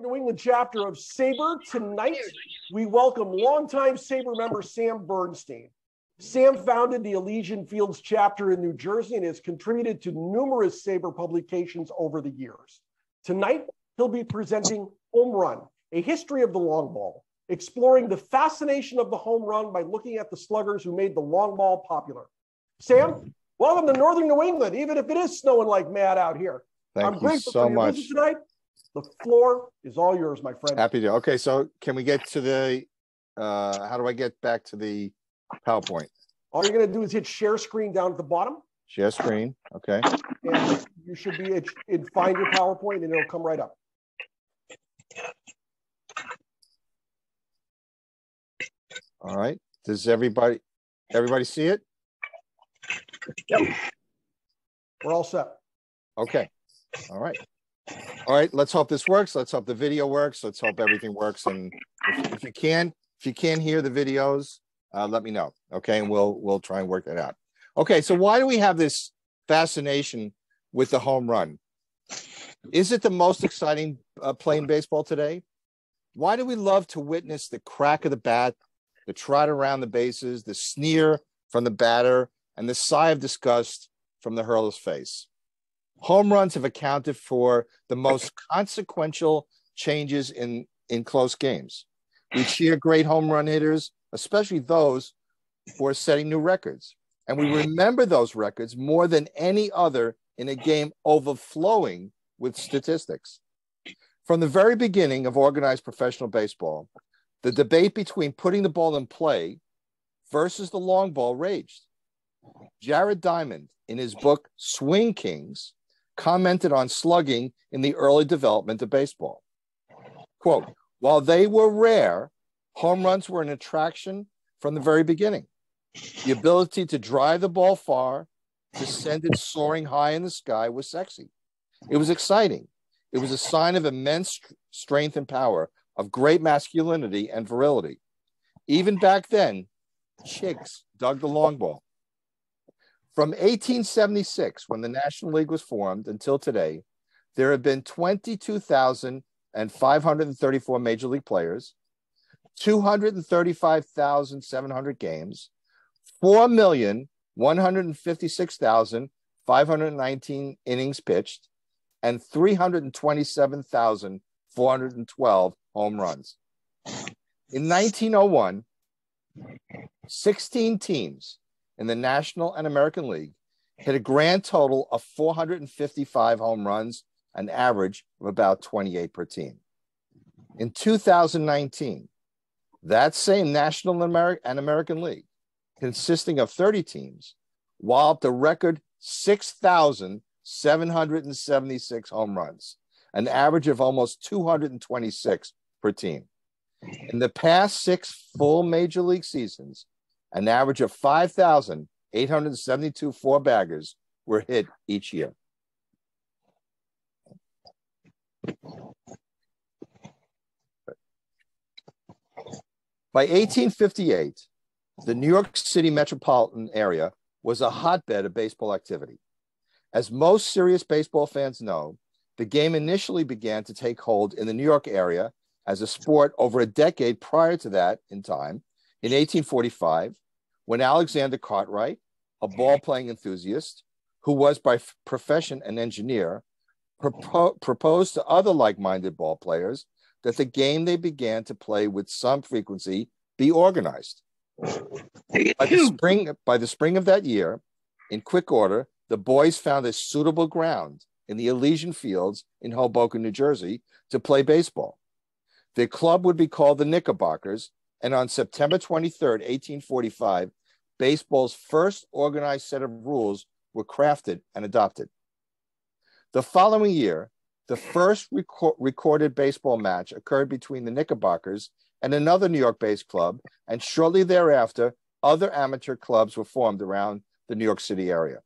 New England chapter of SABR. Tonight, we welcome longtime SABR member Sam Bernstein. Sam founded the Elysian Fields chapter in New Jersey and has contributed to numerous SABR publications over the years. Tonight, he'll be presenting Home Run, a history of the long ball, exploring the fascination of the home run by looking at the sluggers who made the long ball popular. Sam, welcome to Northern New England, even if it is snowing like mad out here. Thank I'm you grateful so for much. tonight. The floor is all yours, my friend. Happy to. Okay, so can we get to the, uh, how do I get back to the PowerPoint? All you're going to do is hit share screen down at the bottom, Share screen, okay? and you should be in, in find your PowerPoint, and it'll come right up. All right. Does everybody, everybody see it? Yep. We're all set. Okay. All right. All right, let's hope this works. Let's hope the video works. Let's hope everything works. And if, if you can, if you can't hear the videos, uh, let me know. Okay, and we'll we'll try and work that out. Okay, so why do we have this fascination with the home run? Is it the most exciting uh, play in baseball today? Why do we love to witness the crack of the bat, the trot around the bases, the sneer from the batter, and the sigh of disgust from the hurler's face? Home runs have accounted for the most consequential changes in in close games. We cheer great home run hitters, especially those who are setting new records. And we remember those records more than any other in a game overflowing with statistics. From the very beginning of organized professional baseball, the debate between putting the ball in play versus the long ball raged. Jared Diamond, in his book Swing Kings, commented on slugging in the early development of baseball. Quote, while they were rare, home runs were an attraction from the very beginning. The ability to drive the ball far, to send it soaring high in the sky was sexy. It was exciting. It was a sign of immense strength and power, of great masculinity and virility. Even back then, chicks dug the long ball. From 1876, when the National League was formed, until today, there have been 22,534 major league players, 235,700 games, 4,156,519 innings pitched, and 327,412 home runs. In 1901, 16 teams in the National and American League hit a grand total of 455 home runs, an average of about 28 per team. In 2019, that same National and American League, consisting of 30 teams, walloped a record 6,776 home runs, an average of almost 226 per team. In the past six full major league seasons, an average of 5,872 four baggers were hit each year. By 1858, the New York City metropolitan area was a hotbed of baseball activity. As most serious baseball fans know, the game initially began to take hold in the New York area as a sport over a decade prior to that in time in 1845 when Alexander Cartwright, a ball playing enthusiast who was by profession an engineer, propo- proposed to other like minded ball players that the game they began to play with some frequency be organized. By the, spring, by the spring of that year, in quick order, the boys found a suitable ground in the Elysian Fields in Hoboken, New Jersey, to play baseball. The club would be called the Knickerbockers, and on September 23rd, 1845, baseball's first organized set of rules were crafted and adopted. The following year, the first reco- recorded baseball match occurred between the Knickerbockers and another New York based club, and shortly thereafter, other amateur clubs were formed around the New York City area.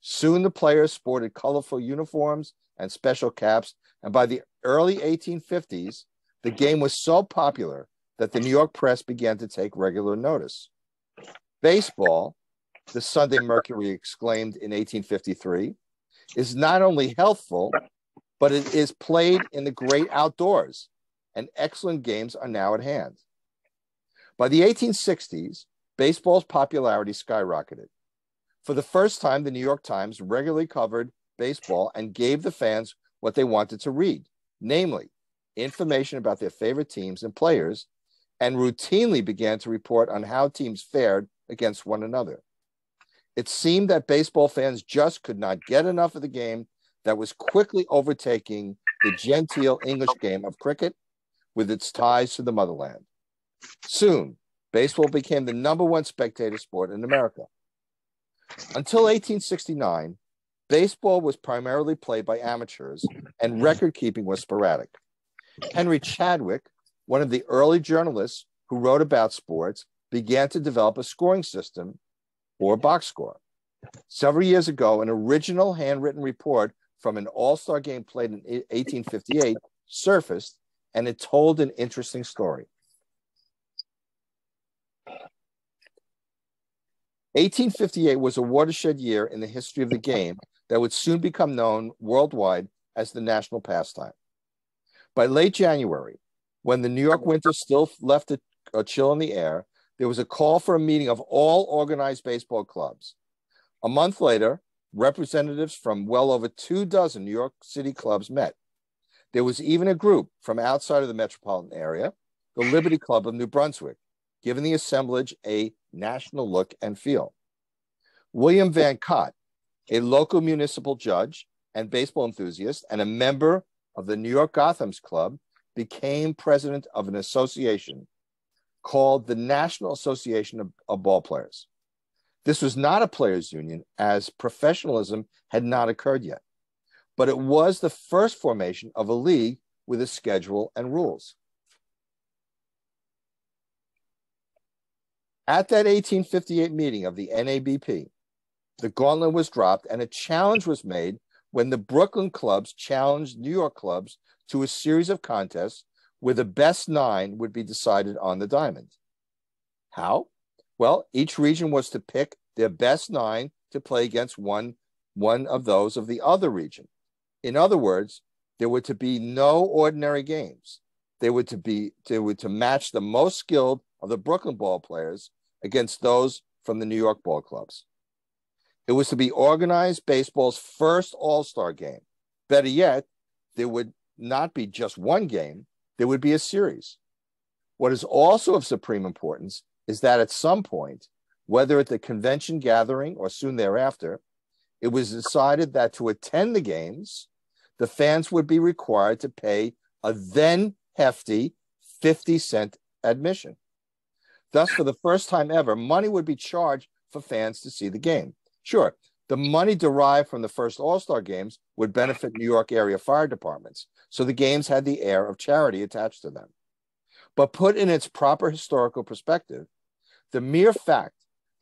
Soon the players sported colorful uniforms and special caps, and by the early 1850s, the game was so popular that the New York press began to take regular notice. Baseball, the Sunday Mercury exclaimed in 1853, is not only healthful, but it is played in the great outdoors, and excellent games are now at hand. By the 1860s, baseball's popularity skyrocketed. For the first time, the New York Times regularly covered baseball and gave the fans what they wanted to read, namely information about their favorite teams and players, and routinely began to report on how teams fared against one another. It seemed that baseball fans just could not get enough of the game that was quickly overtaking the genteel English game of cricket with its ties to the motherland. Soon, baseball became the number one spectator sport in America. Until 1869, baseball was primarily played by amateurs and record keeping was sporadic. Henry Chadwick, one of the early journalists who wrote about sports, began to develop a scoring system or box score. Several years ago, an original handwritten report from an all star game played in 1858 surfaced and it told an interesting story. 1858 was a watershed year in the history of the game that would soon become known worldwide as the national pastime. By late January, when the New York winter still left a, a chill in the air, there was a call for a meeting of all organized baseball clubs. A month later, representatives from well over two dozen New York City clubs met. There was even a group from outside of the metropolitan area, the Liberty Club of New Brunswick, giving the assemblage a national look and feel. William Van Cott, a local municipal judge and baseball enthusiast and a member of the New York Gotham's Club, became president of an association called the National Association of, of Ball Players. This was not a players' union, as professionalism had not occurred yet, but it was the first formation of a league with a schedule and rules. At that 1858 meeting of the NABP, the gauntlet was dropped and a challenge was made when the Brooklyn clubs challenged New York clubs to a series of contests where the best nine would be decided on the diamond. How? Well, each region was to pick their best nine to play against one, one of those of the other region. In other words, there were to be no ordinary games. They were to be they were to match the most skilled of the Brooklyn ball players against those from the New York ball clubs. It was to be organized baseball's first All Star game. Better yet, there would not be just one game, there would be a series. What is also of supreme importance is that at some point, whether at the convention gathering or soon thereafter, it was decided that to attend the games, the fans would be required to pay a then hefty 50 cent admission. Thus, for the first time ever, money would be charged for fans to see the game. Sure, the money derived from the first All Star games would benefit New York area fire departments, so the games had the air of charity attached to them. But put in its proper historical perspective, the mere fact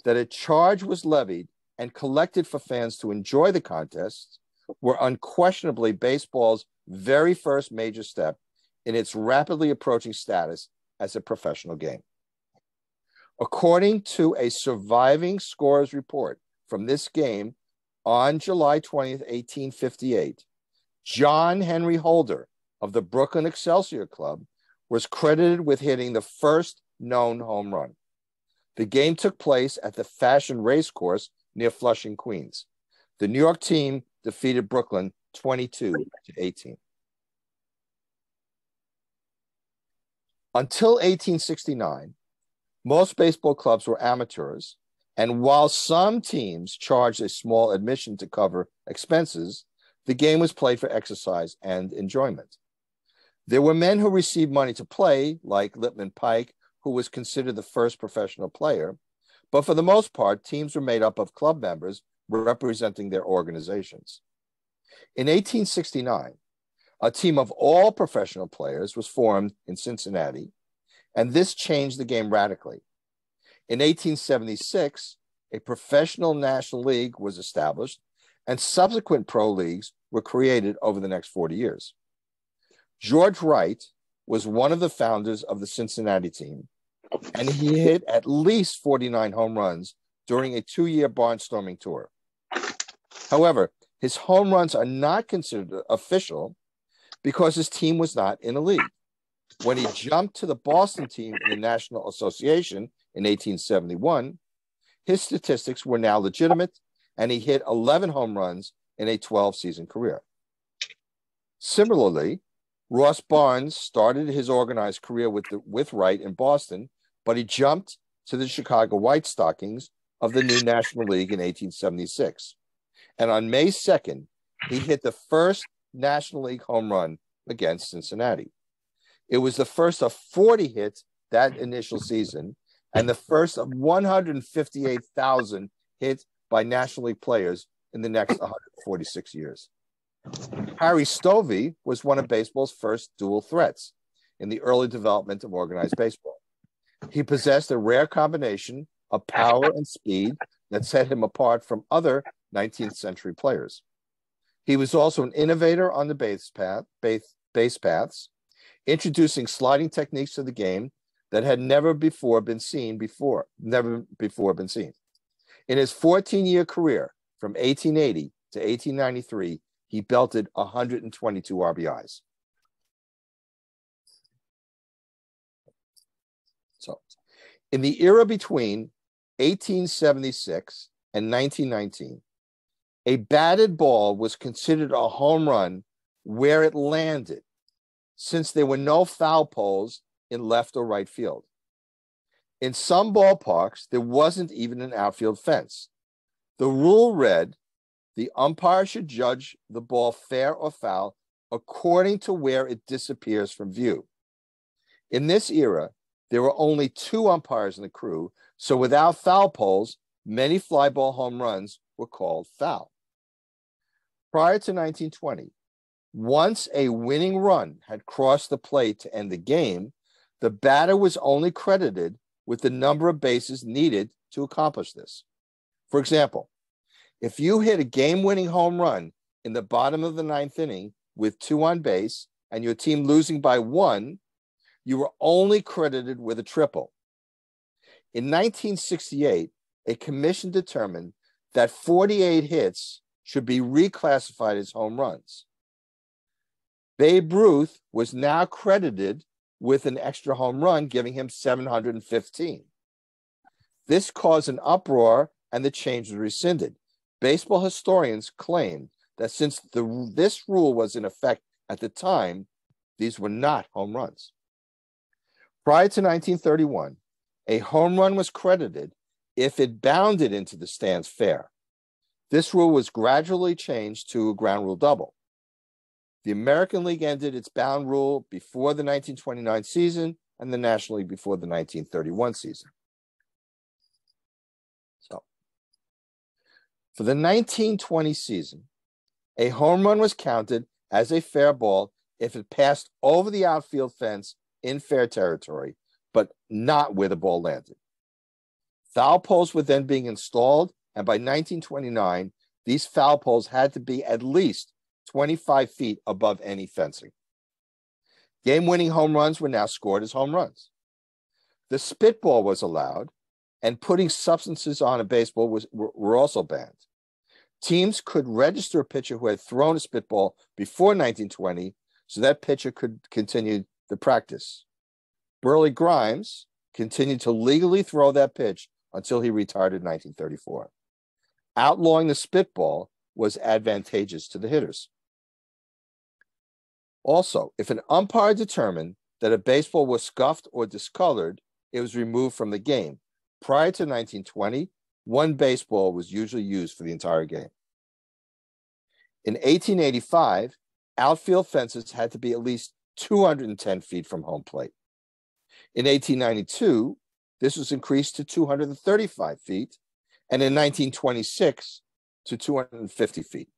that a charge was levied and collected for fans to enjoy the contests were unquestionably baseball's very first major step in its rapidly approaching status as a professional game. According to a surviving scores report from this game on July 20th, 1858, John Henry Holder of the Brooklyn Excelsior Club was credited with hitting the first known home run. The game took place at the Fashion Racecourse near Flushing, Queens. The New York team defeated Brooklyn 22 to 18. Until 1869, most baseball clubs were amateurs, and while some teams charged a small admission to cover expenses, the game was played for exercise and enjoyment. There were men who received money to play, like Lipman Pike, who was considered the first professional player, but for the most part, teams were made up of club members representing their organizations. In 1869, a team of all professional players was formed in Cincinnati and this changed the game radically. In 1876, a professional national league was established, and subsequent pro leagues were created over the next 40 years. George Wright was one of the founders of the Cincinnati team, and he hit at least 49 home runs during a two year barnstorming tour. However, his home runs are not considered official because his team was not in a league. When he jumped to the Boston team in the National Association in 1871, his statistics were now legitimate and he hit 11 home runs in a 12 season career. Similarly, Ross Barnes started his organized career with, the, with Wright in Boston, but he jumped to the Chicago White Stockings of the new National League in 1876. And on May 2nd, he hit the first National League home run against Cincinnati. It was the first of 40 hits that initial season and the first of 158,000 hits by National League players in the next 146 years. Harry Stovey was one of baseball's first dual threats in the early development of organized baseball. He possessed a rare combination of power and speed that set him apart from other 19th century players. He was also an innovator on the base path, base, base paths, introducing sliding techniques to the game that had never before been seen before, never before been seen. In his 14-year career from 1880 to 1893, he belted 122 RBIs. So, in the era between 1876 and 1919, a batted ball was considered a home run where it landed, since there were no foul poles in left or right field. In some ballparks, there wasn't even an outfield fence. The rule read the umpire should judge the ball fair or foul according to where it disappears from view. In this era, there were only two umpires in the crew, so without foul poles, many fly ball home runs were called foul. Prior to 1920, once a winning run had crossed the plate to end the game, the batter was only credited with the number of bases needed to accomplish this. For example, if you hit a game winning home run in the bottom of the ninth inning with two on base and your team losing by one, you were only credited with a triple. In 1968, a commission determined that 48 hits should be reclassified as home runs. Babe Ruth was now credited with an extra home run, giving him 715. This caused an uproar and the change was rescinded. Baseball historians claim that since the, this rule was in effect at the time, these were not home runs. Prior to 1931, a home run was credited if it bounded into the stands fair. This rule was gradually changed to a ground rule double. The American League ended its bound rule before the 1929 season and the National League before the 1931 season. So, for the 1920 season, a home run was counted as a fair ball if it passed over the outfield fence in fair territory, but not where the ball landed. Foul poles were then being installed, and by 1929, these foul poles had to be at least 25 feet above any fencing. Game winning home runs were now scored as home runs. The spitball was allowed, and putting substances on a baseball was, were, also banned. Teams could register a pitcher who had thrown a spitball before 1920 so that pitcher could continue the practice. Burleigh Grimes continued to legally throw that pitch until he retired in 1934. Outlawing the spitball was advantageous to the hitters. Also, if an umpire determined that a baseball was scuffed or discolored, it was removed from the game. Prior to 1920, one baseball was usually used for the entire game. In 1885, outfield fences had to be at least 210 feet from home plate. In 1892, this was increased to 235 feet, and in 1926 to 250 feet.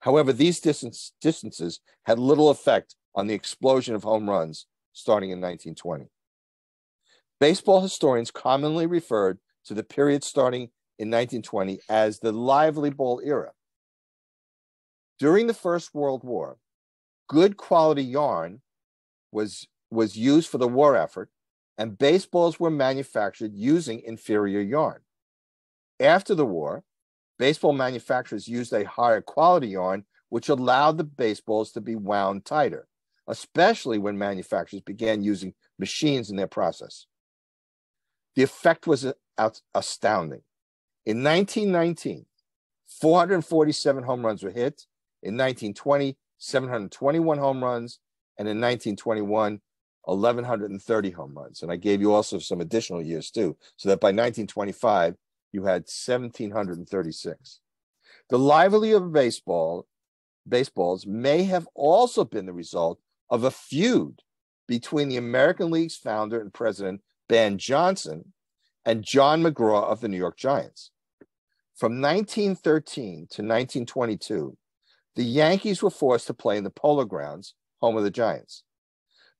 However, these distance, distances had little effect on the explosion of home runs starting in 1920. Baseball historians commonly referred to the period starting in 1920 as the lively ball era. During the First World War, good quality yarn was, was used for the war effort, and baseballs were manufactured using inferior yarn. After the war, baseball manufacturers used a higher quality yarn, which allowed the baseballs to be wound tighter. especially when manufacturers began using machines in their process. The effect was uh, astounding. In 1919, 447 home runs were hit. In 1920, 721 home runs. And in 1921, 1,130 home runs. And I gave you also some additional years too, so that by 1925, you had 1,736. The lively of baseball, baseballs may have also been the result of a feud between the American League's founder and president, Ban Johnson, and John McGraw of the New York Giants. From 1913 to 1922, the Yankees were forced to play in the Polo Grounds, home of the Giants.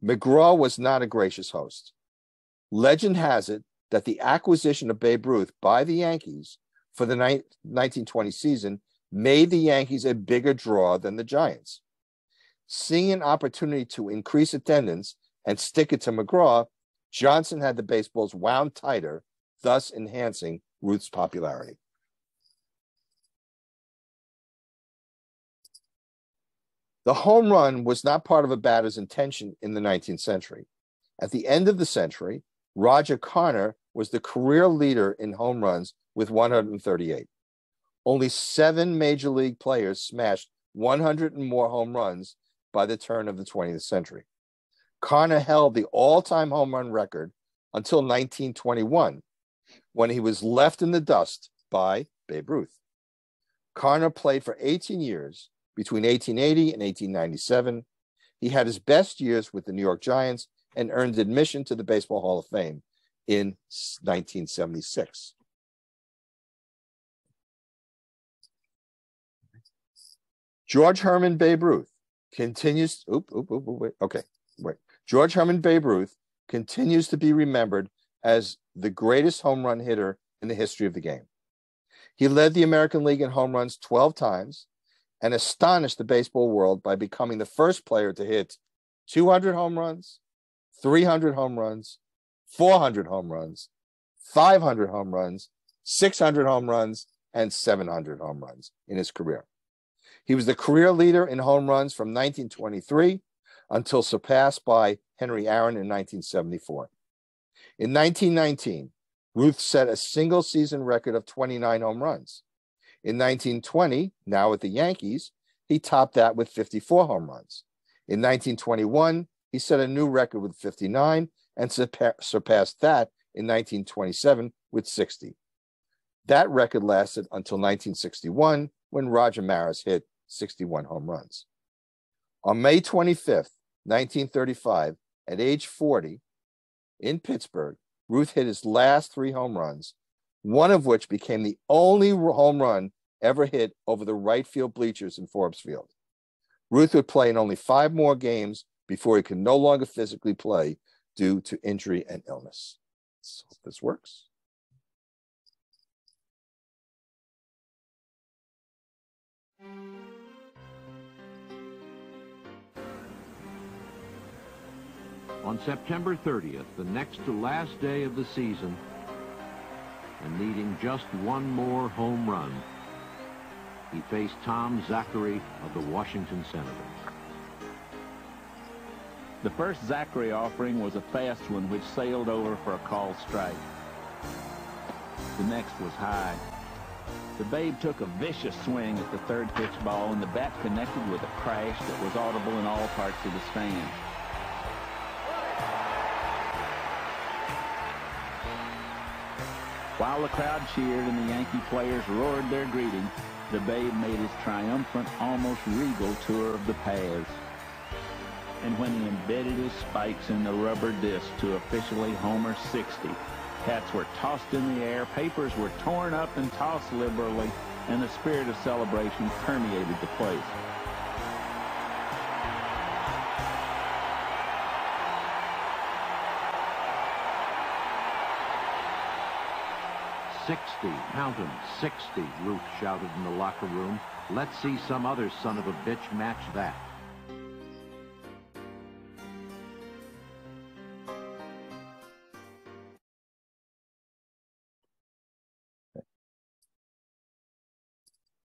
McGraw was not a gracious host. Legend has it that the acquisition of Babe Ruth by the Yankees for the 1920 season made the Yankees a bigger draw than the Giants. Seeing an opportunity to increase attendance and stick it to McGraw, Johnson had the baseballs wound tighter, thus enhancing Ruth's popularity. The home run was not part of a batter's intention in the 19th century. At the end of the century, Roger Connor was the career leader in home runs with 138. Only seven major league players smashed 100 and more home runs by the turn of the 20th century. Connor held the all time home run record until 1921, when he was left in the dust by Babe Ruth. Connor played for 18 years between 1880 and 1897. He had his best years with the New York Giants and earned admission to the Baseball Hall of Fame in 1976. George Herman Babe Ruth continues. Oop, oop, oop, wait. Okay, wait. George Herman Babe Ruth continues to be remembered as the greatest home run hitter in the history of the game. He led the American League in home runs 12 times and astonished the baseball world by becoming the first player to hit 200 home runs, 300 home runs, 400 home runs, 500 home runs, 600 home runs, and 700 home runs in his career. He was the career leader in home runs from 1923 until surpassed by Henry Aaron in 1974. In 1919, Ruth set a single season record of 29 home runs. In 1920, now with the Yankees, he topped that with 54 home runs. In 1921, he set a new record with 59 and surpassed that in 1927 with 60. That record lasted until 1961 when Roger Maris hit 61 home runs. On May 25th, 1935, at age 40, in Pittsburgh, Ruth hit his last three home runs one of which became the only home run ever hit over the right field bleachers in Forbes Field. Ruth would play in only five more games before he can no longer physically play due to injury and illness. Let's hope this works. On September 30th, the next to last day of the season, and needing just one more home run, he faced Tom Zachary of the Washington Senators. The first Zachary offering was a fast one which sailed over for a called strike. The next was high. The Babe took a vicious swing at the third pitch ball and the bat connected with a crash that was audible in all parts of the stands. While the crowd cheered and the Yankee players roared their greeting, the Babe made his triumphant, almost regal tour of the paths. And when he embedded his spikes in the rubber disc to officially homer 60, hats were tossed in the air, papers were torn up and tossed liberally, and the spirit of celebration permeated the place. 60, count 'em, 60, Ruth shouted in the locker room. Let's see some other son of a bitch match that.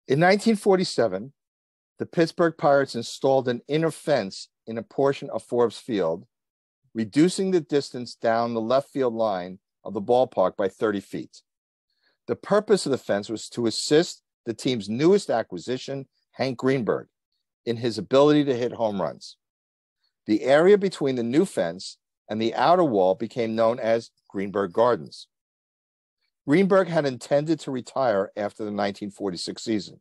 In 1947, the Pittsburgh Pirates installed an inner fence in a portion of Forbes Field, reducing the distance down the left field line of the ballpark by 30 feet. The purpose of the fence was to assist the team's newest acquisition, Hank Greenberg, in his ability to hit home runs. The area between the new fence and the outer wall became known as Greenberg Gardens. Greenberg had intended to retire after the 1946 season.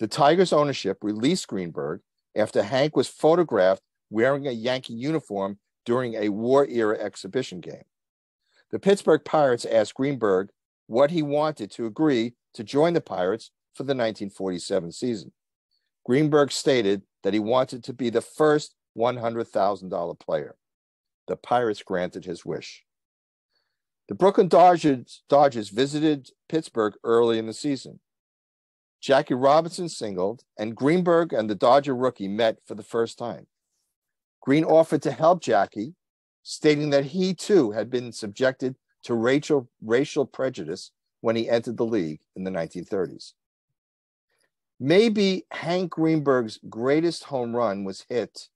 The Tigers' ownership released Greenberg after Hank was photographed wearing a Yankee uniform during a war era exhibition game. The Pittsburgh Pirates asked Greenberg what he wanted to agree to join the Pirates for the 1947 season. Greenberg stated that he wanted to be the first $100,000 player. The Pirates granted his wish. The Brooklyn Dodgers, Dodgers visited Pittsburgh early in the season. Jackie Robinson singled, and Greenberg and the Dodger rookie met for the first time. Green offered to help Jackie, stating that he too had been subjected to racial, racial prejudice when he entered the league in the 1930s. Maybe Hank Greenberg's greatest home run was hit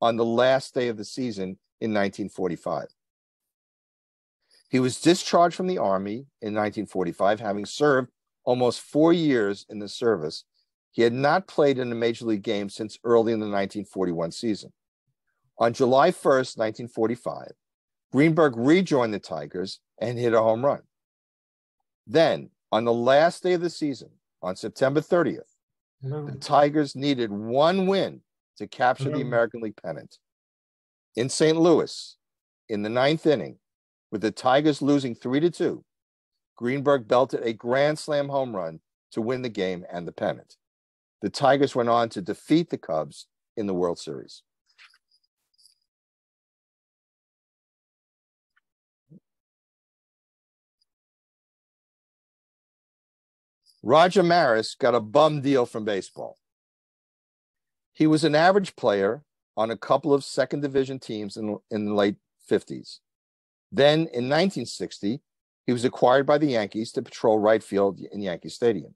on the last day of the season in 1945. He was discharged from the Army in 1945, having served almost four years in the service. He had not played in a major league game since early in the 1941 season. On July 1st, 1945, Greenberg rejoined the Tigers and hit a home run. Then, on the last day of the season, on September 30th, the Tigers needed one win to capture the American League pennant. In St. Louis, in the ninth inning, with the Tigers losing three to two, Greenberg belted a grand slam home run to win the game and the pennant. The Tigers went on to defeat the Cubs in the World Series. Roger Maris got a bum deal from baseball. He was an average player on a couple of second division teams in, in the late 50s. Then in 1960, he was acquired by the Yankees to patrol right field in Yankee Stadium.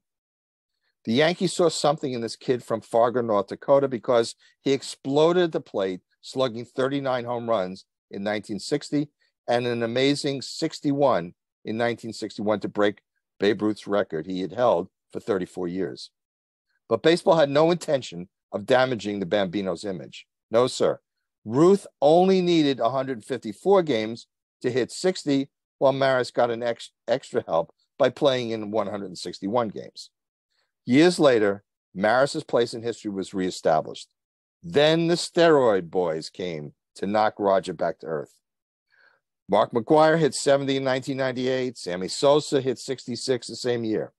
The Yankees saw something in this kid from Fargo, North Dakota, because he exploded the plate, slugging 39 home runs in 1960 and an amazing 61 in 1961 to break Babe Ruth's record he had held for 34 years. But baseball had no intention of damaging the Bambino's image. No, sir. Ruth only needed 154 games to hit 60, while Maris got an ex- extra help by playing in 161 games. Years later, Maris's place in history was reestablished. Then the steroid boys came to knock Roger back to earth. Mark McGwire hit 70 in 1998. Sammy Sosa hit 66 the same year.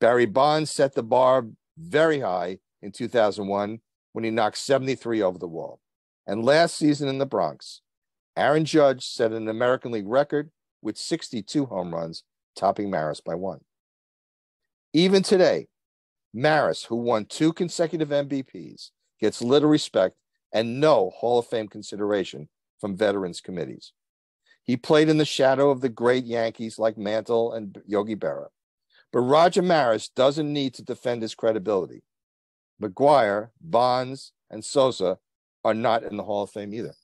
Barry Bonds set the bar very high in 2001 when he knocked 73 over the wall. And last season in the Bronx, Aaron Judge set an American League record with 62 home runs, topping Maris by one. Even today, Maris, who won two consecutive MVPs, gets little respect and no Hall of Fame consideration from veterans committees. He played in the shadow of the great Yankees like Mantle and Yogi Berra. But Roger Maris doesn't need to defend his credibility. McGwire, Bonds, and Sosa are not in the Hall of Fame either.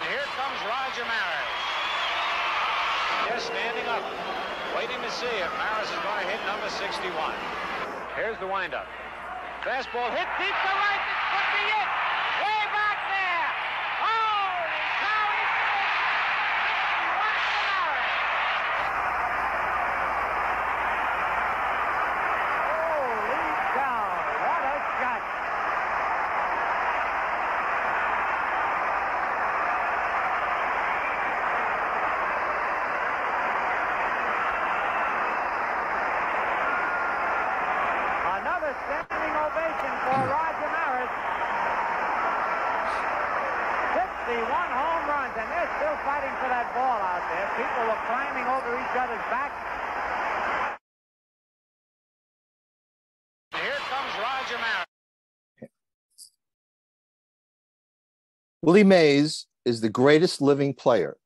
Here comes Roger Maris. Just standing up, waiting to see if Maris is going to hit number 61. Here's the windup. Fastball hit deep to right. This could be it. Way back there. Holy cow, he's hit. Roger Maris. Holy cow, what a shot. Another standing ovation for Roger Maris. 61 home runs, and they're still fighting for that ball out there. People were climbing over each other's back. Here comes Roger Maris. Willie Mays is the greatest living player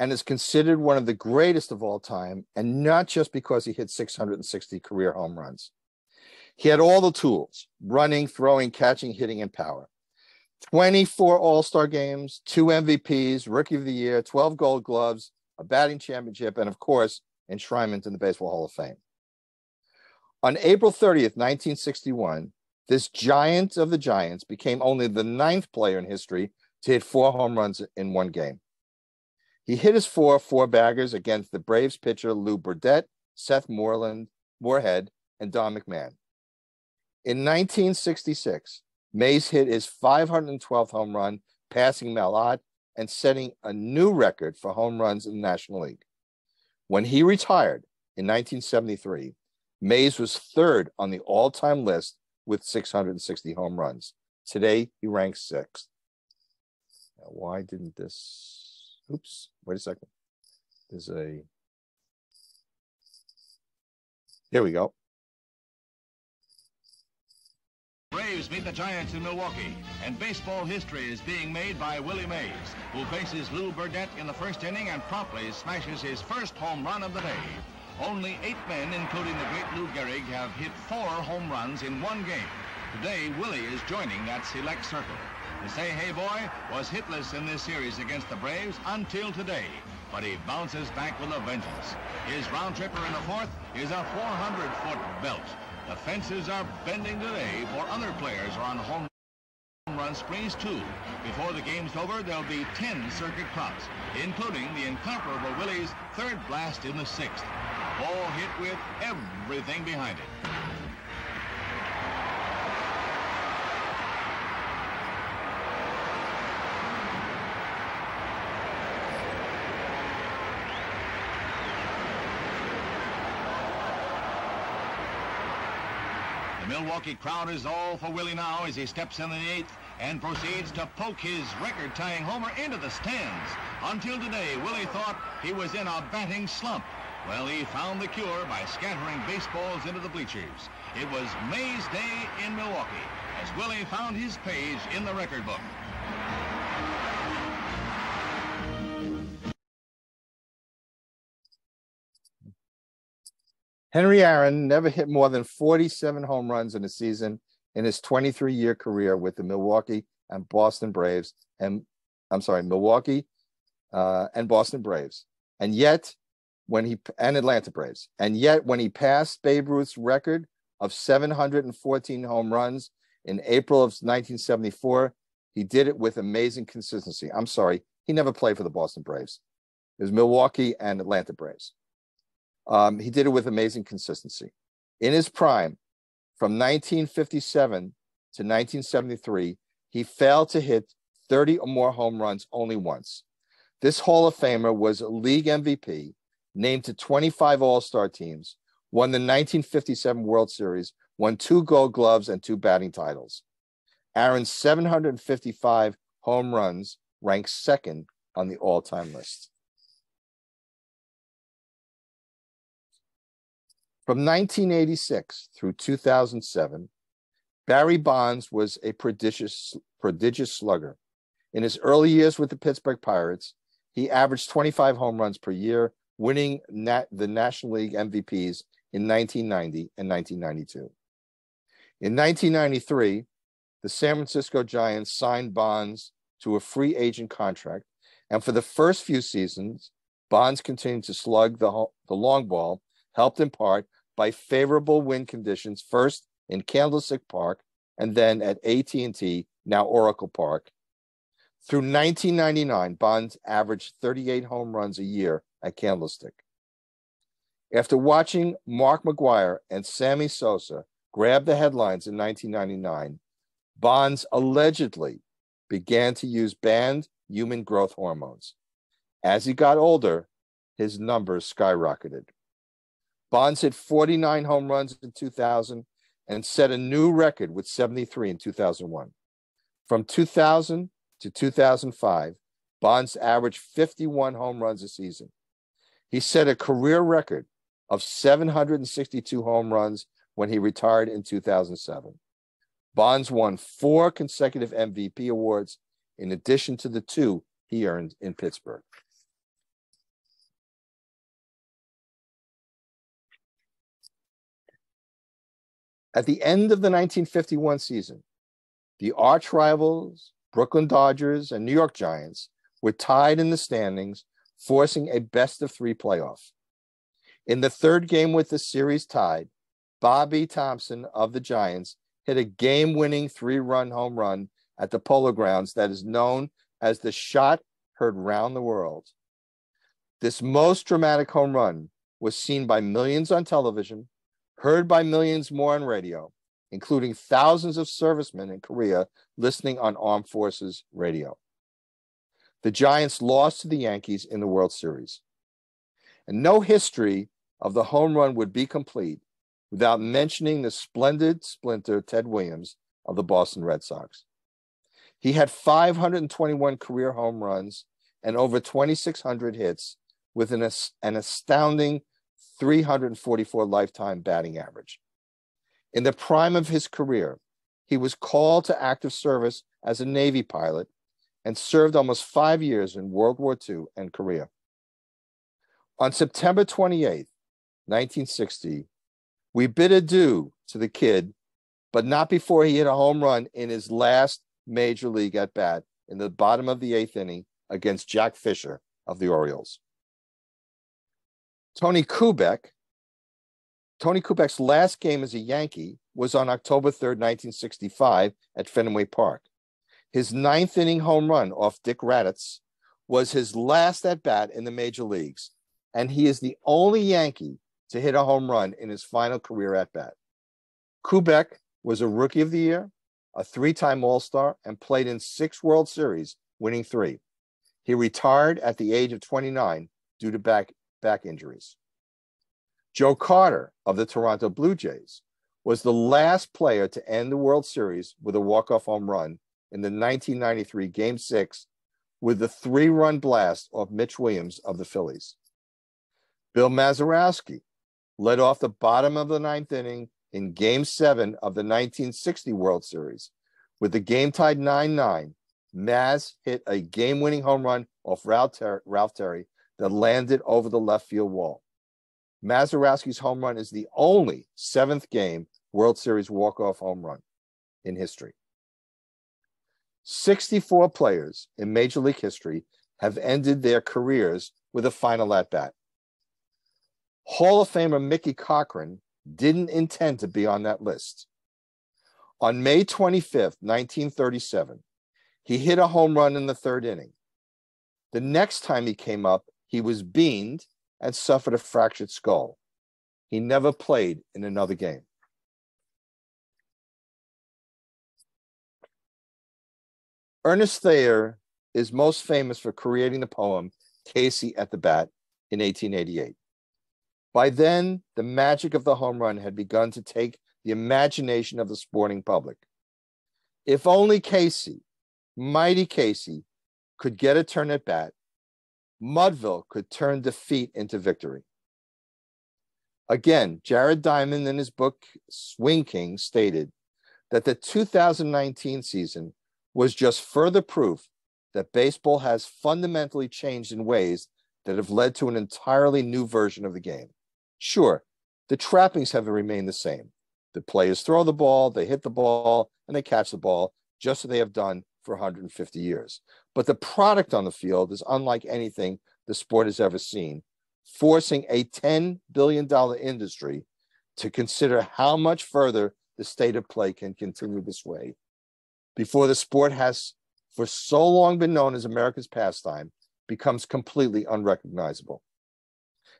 and is considered one of the greatest of all time, and not just because he hit 660 career home runs. He had all the tools running, throwing, catching, hitting, and power. 24 All Star games, two MVPs, Rookie of the Year, 12 Gold Gloves, a batting championship, and of course, enshrinement in the Baseball Hall of Fame. On April 30th, 1961, this giant of the Giants became only the ninth player in history to hit four home runs in one game. He hit his four four baggers against the Braves pitcher Lew Burdette, Seth Moreland, Morehead, and Don McMahon. In 1966, Mays hit his 512th home run, passing Mel Ott and setting a new record for home runs in the National League. When he retired in 1973, Mays was third on the all time list with 660 home runs. Today, he ranks sixth. Now, why didn't this? Oops, wait a second. There's a. Here we go. Braves meet the Giants in Milwaukee, and baseball history is being made by Willie Mays, who faces Lew Burdette in the first inning and promptly smashes his first home run of the day. Only eight men, including the great Lou Gehrig, have hit four home runs in one game. Today, Willie is joining that select circle. The Say Hey Boy was hitless in this series against the Braves until today, but he bounces back with a vengeance. His round tripper in the fourth is a 400-foot belt. The fences are bending today for other players are on home run sprees too. Before the game's over, there'll be 10 circuit crops, including the incomparable Willie's third blast in the sixth. All hit with everything behind it. Milwaukee crowd is all for Willie now as he steps in the eighth and proceeds to poke his record-tying homer into the stands. Until today, Willie thought he was in a batting slump. Well, he found the cure by scattering baseballs into the bleachers. It was Mays Day in Milwaukee as Willie found his page in the record book. Henry Aaron never hit more than 47 home runs in a season in his 23 year career with the Milwaukee and Boston Braves. And I'm sorry, Milwaukee uh, and Boston Braves. And yet, when he and Atlanta Braves, and yet when he passed Babe Ruth's record of 714 home runs in April of 1974, he did it with amazing consistency. I'm sorry, he never played for the Boston Braves. It was Milwaukee and Atlanta Braves. Um, he did it with amazing consistency. In his prime, from 1957 to 1973, he failed to hit 30 or more home runs only once. This Hall of Famer was a league MVP, named to 25 All Star teams, won the 1957 World Series, won two gold gloves and two batting titles. Aaron's 755 home runs ranks second on the all time list. From 1986 through 2007, Barry Bonds was a prodigious, prodigious slugger. In his early years with the Pittsburgh Pirates, he averaged 25 home runs per year, winning nat- the National League MVPs in 1990 and 1992. In 1993, the San Francisco Giants signed Bonds to a free agent contract, and for the first few seasons, Bonds continued to slug the, the long ball, helped in part by favorable wind conditions, first in Candlestick Park and then at AT&T, now Oracle Park. Through 1999, Bonds averaged 38 home runs a year at Candlestick. After watching Mark McGwire and Sammy Sosa grab the headlines in 1999, Bonds allegedly began to use banned human growth hormones. As he got older, his numbers skyrocketed. Bonds hit 49 home runs in 2000 and set a new record with 73 in 2001. From 2000 to 2005, Bonds averaged 51 home runs a season. He set a career record of 762 home runs when he retired in 2007. Bonds won four consecutive MVP awards in addition to the two he earned in Pittsburgh. At the end of the 1951 season, the arch rivals, Brooklyn Dodgers and New York Giants, were tied in the standings, forcing a best of three playoff. In the third game with the series tied, Bobby Thomson of the Giants hit a game winning three run home run at the Polo Grounds that is known as the shot heard round the world. This most dramatic home run was seen by millions on television, heard by millions more on radio, including thousands of servicemen in Korea listening on Armed Forces radio. The Giants lost to the Yankees in the World Series. And no history of the home run would be complete without mentioning the splendid splinter Ted Williams of the Boston Red Sox. He had 521 career home runs and over 2,600 hits with an, an astounding 344 lifetime batting average. In the prime of his career, he was called to active service as a Navy pilot and served almost five years in World War II and Korea. On September 28, 1960, we bid adieu to the kid, but not before he hit a home run in his last major league at bat in the bottom of the eighth inning against Jack Fisher of the Orioles. Tony Kubek, Tony Kubek's last game as a Yankee was on October 3rd, 1965 at Fenway Park. His ninth inning home run off Dick Radatz was his last at bat in the major leagues, and he is the only Yankee to hit a home run in his final career at bat. Kubek was a rookie of the year, a three time All Star, and played in six World Series, winning three. He retired at the age of 29 due to back, back injuries. Joe Carter of the Toronto Blue Jays was the last player to end the World Series with a walk-off home run in the 1993 Game 6 with the three-run blast off Mitch Williams of the Phillies. Bill Mazeroski led off the bottom of the ninth inning in Game 7 of the 1960 World Series. With the game tied 9-9, Maz hit a game-winning home run off Ralph, Ralph Terry that landed over the left field wall. Mazeroski's home run is the only seventh game World Series walk-off home run in history. 64 players in Major League history have ended their careers with a final at bat. Hall of Famer Mickey Cochrane didn't intend to be on that list. On May 25th, 1937, he hit a home run in the third inning. The next time he came up, he was beamed and suffered a fractured skull. He never played in another game. Ernest Thayer is most famous for creating the poem Casey at the Bat in 1888. By then, the magic of the home run had begun to take the imagination of the sporting public. If only Casey, mighty Casey, could get a turn at bat, Mudville could turn defeat into victory. Again, Jared Diamond in his book Swing King stated that the 2019 season was just further proof that baseball has fundamentally changed in ways that have led to an entirely new version of the game. Sure, the trappings have remained the same. The players throw the ball, they hit the ball, and they catch the ball, just as they have done for 150 years. But the product on the field is unlike anything the sport has ever seen, forcing a $10 billion industry to consider how much further the state of play can continue this way. Before the sport has for so long been known as America's pastime becomes completely unrecognizable.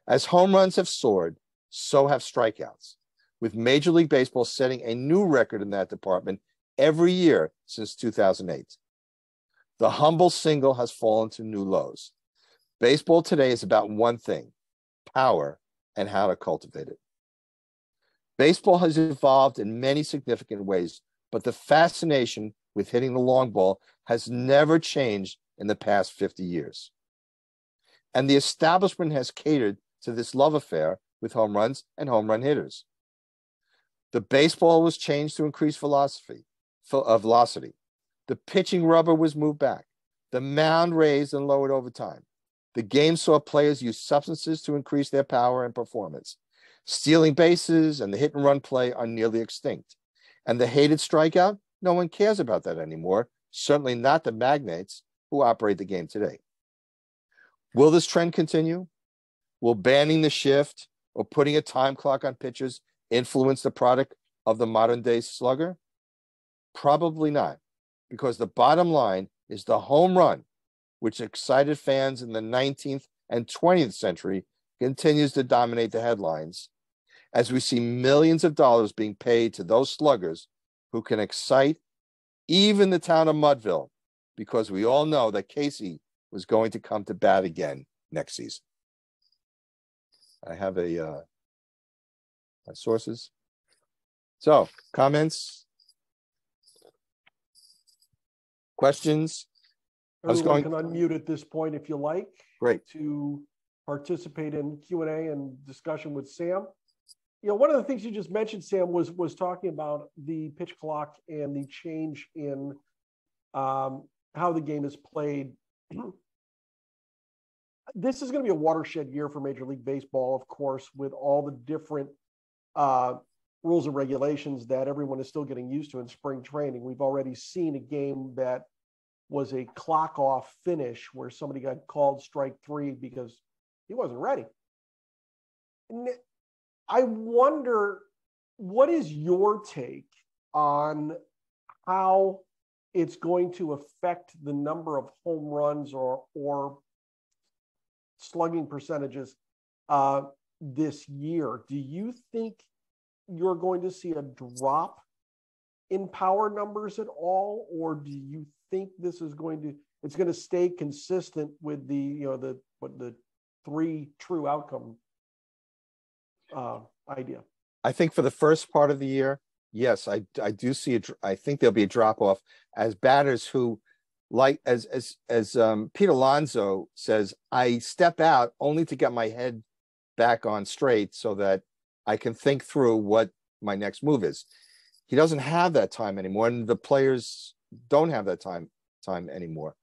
As home runs have soared, so have strikeouts, with Major League Baseball setting a new record in that department every year since 2008. The humble single has fallen to new lows. Baseball today is about one thing power and how to cultivate it. Baseball has evolved in many significant ways, but the fascination with hitting the long ball has never changed in the past 50 years. And the establishment has catered to this love affair with home runs and home run hitters. The baseball was changed to increase velocity, velocity. The pitching rubber was moved back. The mound raised and lowered over time. The game saw players use substances to increase their power and performance. Stealing bases and the hit and run play are nearly extinct. And the hated strikeout, no one cares about that anymore. Certainly not the magnates who operate the game today. Will this trend continue? Will banning the shift or putting a time clock on pitchers influence the product of the modern day slugger? Probably not, because the bottom line is the home run, which excited fans in the 19th and 20th century, continues to dominate the headlines as we see millions of dollars being paid to those sluggers who can excite even the town of Mudville, because we all know that Casey was going to come to bat again next season. I have a uh, my sources. So, comments, questions. I was Everyone going- can unmute at this point if you like Great. to participate in Q and A and discussion with Sam. You know, one of the things you just mentioned, Sam, was was talking about the pitch clock and the change in um, how the game is played. this is going to be a watershed year for Major League Baseball, of course, with all the different uh, rules and regulations that everyone is still getting used to in spring training. We've already seen a game that was a clock off finish where somebody got called strike three because he wasn't ready. And I wonder what is your take on how it's going to affect the number of home runs or or slugging percentages uh, this year. Do you think you're going to see a drop in power numbers at all, or do you think this is going to it's going to stay consistent with the you know the what the three true outcome uh, idea? I think for the first part of the year, yes, I I do see a I think there'll be a drop off as batters who like as as as um Pete Alonso says, I step out only to get my head back on straight so that I can think through what my next move is. He doesn't have that time anymore, and the players don't have that time time anymore.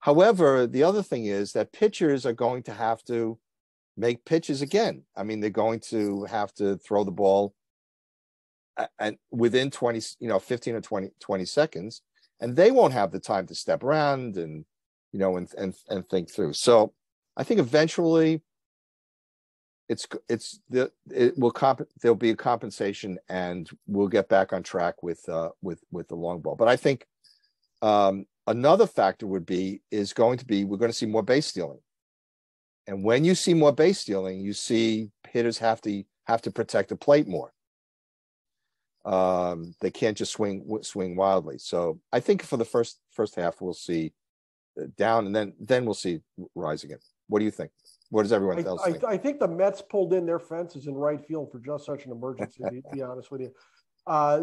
However, the other thing is that pitchers are going to have to make pitches again. I mean, they're going to have to throw the ball and within 20, you know, 15 or 20, 20 seconds, and they won't have the time to step around and, you know, and, and, and think through. So I think eventually it's, it's the, it will comp, there'll be a compensation and we'll get back on track with, uh, with, with the long ball. But I think, um, another factor would be, is going to be, we're going to see more base stealing. And when you see more base stealing, you see hitters have to have to protect the plate more. Um, they can't just swing swing wildly. So I think for the first first half we'll see uh, down, and then then we'll see rise again. What do you think? What does everyone else I, think? I think the Mets pulled in their fences in right field for just such an emergency. to be honest with you, uh,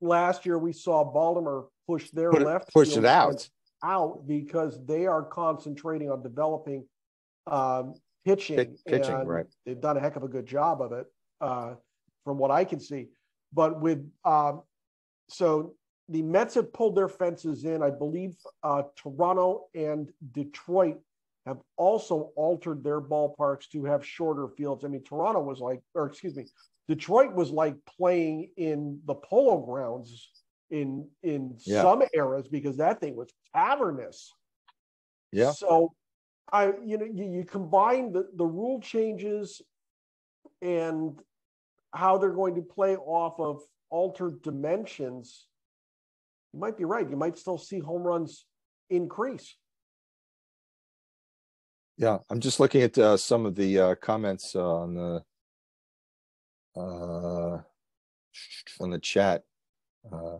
last year we saw Baltimore push their Put it- left push it out. out because they are concentrating on developing um, pitching. Pit- pitching, and right. They've done a heck of a good job of it, uh, from what I can see. But with um, so the Mets have pulled their fences in. I believe uh, Toronto and Detroit have also altered their ballparks to have shorter fields. I mean, Toronto was like, or excuse me, Detroit was like playing in the Polo Grounds in in Yeah. some eras because that thing was cavernous. Yeah. So I, you know, you, you combine the, the rule changes and how they're going to play off of altered dimensions. You might be right. You might still see home runs increase. Yeah, I'm just looking at uh, some of the uh, comments uh, on the uh, on the chat. Uh,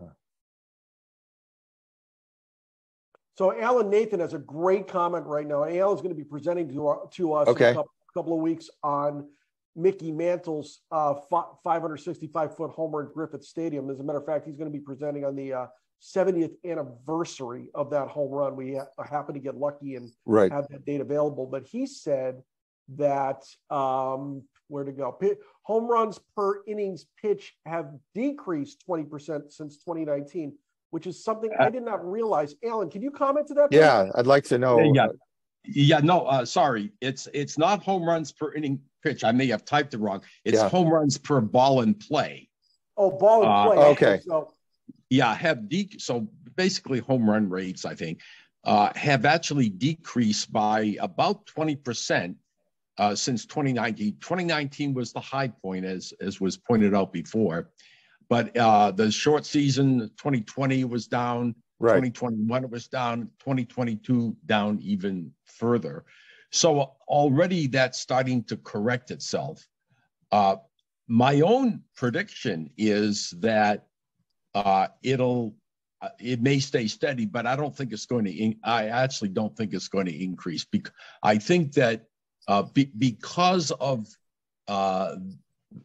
So Alan Nathan has a great comment right now. Alan's going to be presenting to, our, to us Okay. in a couple, couple of weeks on Mickey Mantle's uh, 565 foot homer at Griffith Stadium. As a matter of fact, he's going to be presenting on the uh, 70th anniversary of that home run. We ha- happen to get lucky and right. have that date available. But he said that um, where to go? Pi home runs per innings pitch have decreased 20% since 2019, which is something I did not realize. Alan, can you comment to that? please? Yeah, I'd like to know. Yeah. uh, Yeah, no, uh, sorry. It's it's not home runs per inning pitch. I may have typed it wrong. It's Yeah. home runs per ball and play. Oh, ball and Uh, play. okay. So, Yeah, have de- so basically home run rates, I think, uh, have actually decreased by about 20% uh, since 2019. 2019 was the high point, as, as was pointed out before. But uh, the short season, 2020 was down, Right. 2021 it was down, 2022 down even further. So already that's starting to correct itself. Uh, my own prediction is that uh, it'll uh, it may stay steady, but I don't think it's going to. In, I actually don't think it's going to increase. Because I think that uh, be, because of uh,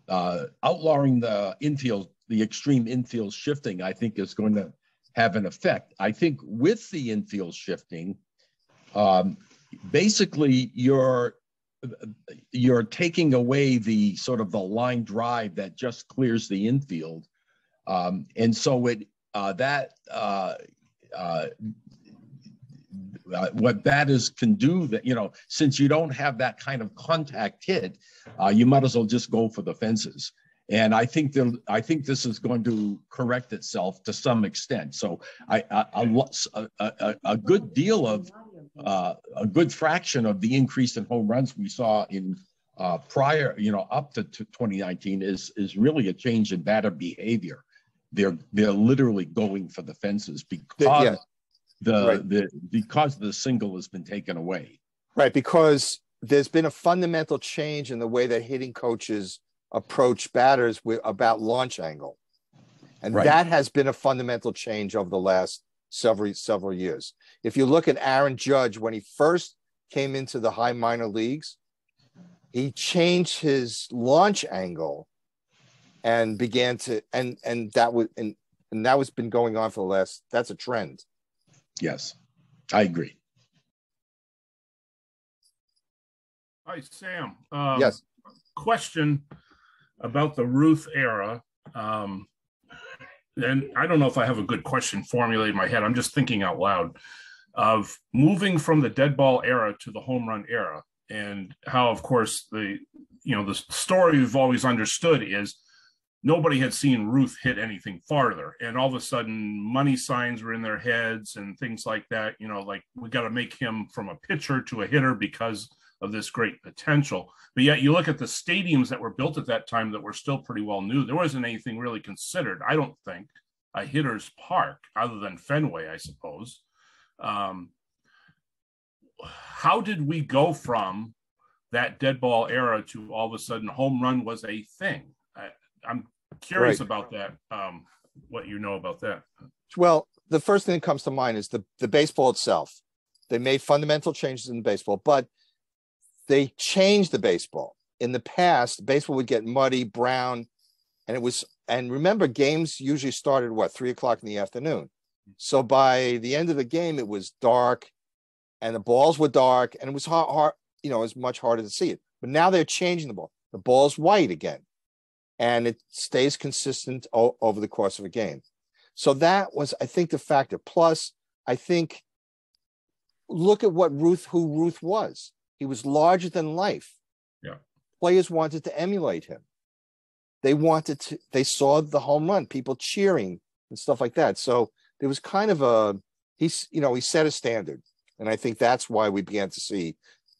uh, outlawing the infield, the extreme infield shifting, I think is going to have an effect. I think with the infield shifting, um, basically you're you're taking away the sort of the line drive that just clears the infield, um, and so it uh, that uh, uh, uh, what that is can do that you know since you don't have that kind of contact hit, uh, you might as well just go for the fences. And I think I think this is going to correct itself to some extent. So I, I, a, a, a, a good deal of uh, a good fraction of the increase in home runs we saw in uh, prior, you know, up to, to 2019 is is really a change in batter behavior. They're they're literally going for the fences because yeah. the Right. the because the single has been taken away. Right, because there's been a fundamental change in the way that hitting coaches approach batters with about launch angle. And Right. that has been a fundamental change over the last several several years. If you look at Aaron Judge when he first came into the high minor leagues, he changed his launch angle and began to and and that was and and that was been going on for the last that's a trend. Yes, I agree. Hi, Sam. Um, yes. Question about the Ruth era. Um, and I don't know if I have a good question formulated in my head. I'm just thinking out loud of moving from the dead ball era to the home run era, and how, of course, the you know the story we've always understood is nobody had seen Ruth hit anything farther, and all of a sudden, money signs were in their heads and things like that. You know, like we got to make him from a pitcher to a hitter because of this great potential. But yet, you look at the stadiums that were built at that time that were still pretty well new. There wasn't anything really considered, I don't think, a hitter's park other than Fenway, I suppose. Um, how did we go from that dead ball era to all of a sudden home run was a thing? I'm curious Right. about that. Um, what you know about that? Well, the first thing that comes to mind is the, the baseball itself. They made fundamental changes in the baseball, but they changed the baseball. In the past, baseball would get muddy, brown, and it was, and remember, games usually started what, three o'clock in the afternoon. So by the end of the game, it was dark and the balls were dark and it was hard, hard you know, it was much harder to see it. But now they're changing the ball. The ball's white again and it stays consistent o- over the course of a game. So that was, I think, the factor. Plus, I think, look at what Ruth, who Ruth was. He was larger than life. Yeah. Players wanted to emulate him. They wanted to, they saw the home run, people cheering and stuff like that. So there was kind of a, he's, you know, he set a standard. And I think that's why we began to see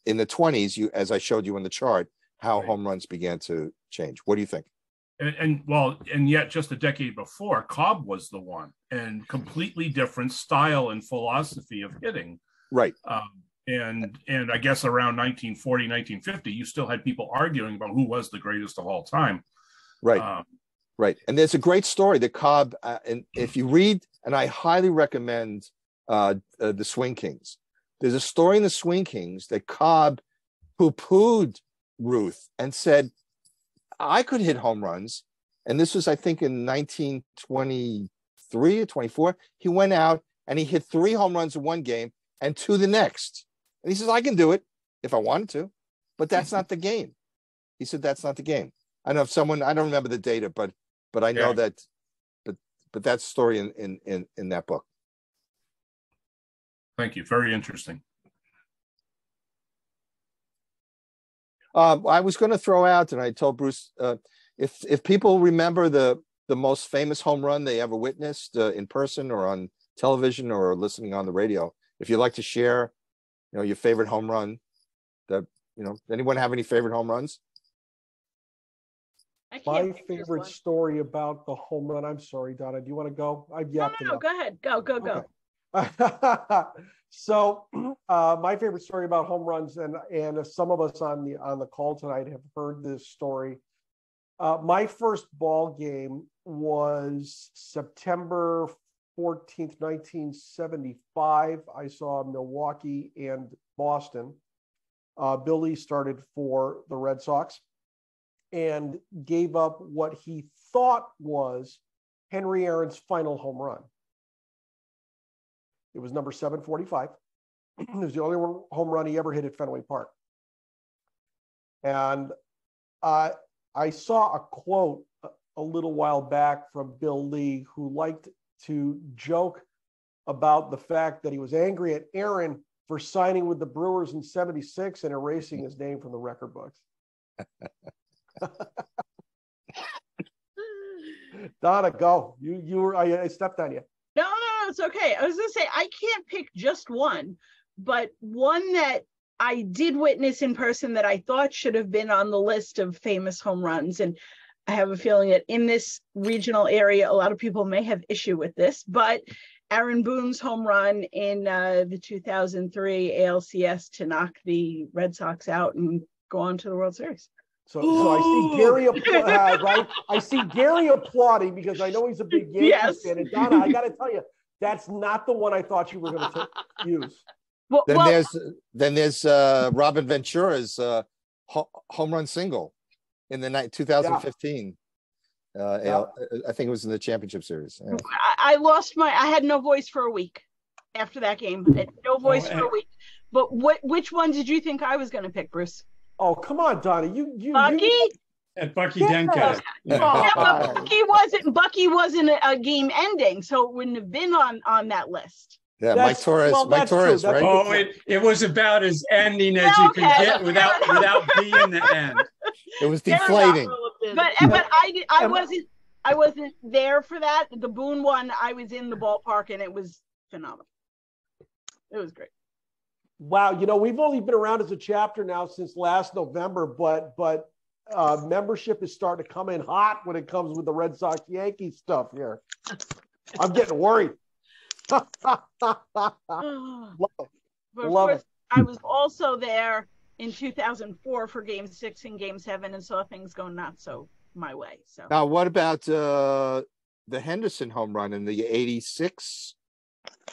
in the 20s, you, as I showed you in the chart, how Right. home runs began to change. What do you think? And, and well, and yet just a decade before, Cobb was the one, and completely different style and philosophy of hitting. Right. Um, and and I guess around 1940, 1950, you still had people arguing about who was the greatest of all time. Right. Um, Right. And there's a great story that Cobb, uh, and if you read, and I highly recommend uh, uh, The Swing Kings, there's a story in The Swing Kings that Cobb poo pooed Ruth and said, I could hit home runs. And this was, I think, in 1923 or 24. He went out and he hit three home runs in one game and two the next. And he says, I can do it if I wanted to, but that's not the game. He said, that's not the game. I know if someone, I don't remember the data, but but I know Yeah. that, but but that's story in in in in that book. thank you. Very interesting. Um, I was going to throw out, and I told Bruce, uh, if if people remember the the most famous home run they ever witnessed uh, in person or on television or listening on the radio, if you'd like to share, you know, your favorite home run, that you know, anyone have any favorite home runs? My favorite story about the home run. I'm sorry, Donna. Do you want to go? I've yapped no, no, enough. go ahead. Go, go, go. Okay. so uh, my favorite story about home runs, and and some of us on the on the call tonight have heard this story. Uh, my first ball game was September 14th, 1975. I saw Milwaukee and Boston. Uh, Bill Lee started for the Red Sox and gave up what he thought was Henry Aaron's final home run. It was number 745. it was the only home run he ever hit at Fenway Park. And uh, I saw a quote a, little while back from Bill Lee, who liked to joke about the fact that he was angry at Aaron for signing with the Brewers in 76 and erasing his name from the record books. Donna, go. You you were I, I stepped on you. No, it's okay. I was gonna say I can't pick just one, but one that I did witness in person that I thought should have been on the list of famous home runs. And I have a feeling that in this regional area, a lot of people may have issue with this, but Aaron Boone's home run in uh, the 2003 ALCS to knock the Red Sox out and go on to the World Series. So, so I see Gary appla- uh, right. I see Gary applauding because I know he's a big Yankees Yes. fan. And Donna, I got to tell you, that's not the one I thought you were going to use. Well, Then well, there's then there's uh, Robin Ventura's uh, ho- home run single in the night 2015. Uh, Yeah. I think it was in the championship series. Yeah. I, I lost my I had no voice for a week after that game. I had No voice for a week. But what which one did you think I was gonna pick, Bruce? Oh, come on, Donna. You you Bucky? you At Bucky Yeah. Denka. Yeah, but Bucky wasn't Bucky wasn't a, a game ending, so it wouldn't have been on on that list. Yeah, Mike Torrez. well, Mike that's true. Torrez, right? Oh, it, it was about as ending as you could Okay. get without without being the end. It was deflating. But but I I wasn't I wasn't there for that. The Boone one, I was in the ballpark and it was phenomenal. It was great. Wow, you know, we've only been around as a chapter now since last November, but but uh, membership is starting to come in hot when it comes with the Red Sox Yankee stuff here. I'm getting worried. But of Love course, I was also there in 2004 for Game Six and Game Seven, and saw things go not so my way. So Now, what about uh, the Henderson home run in the '86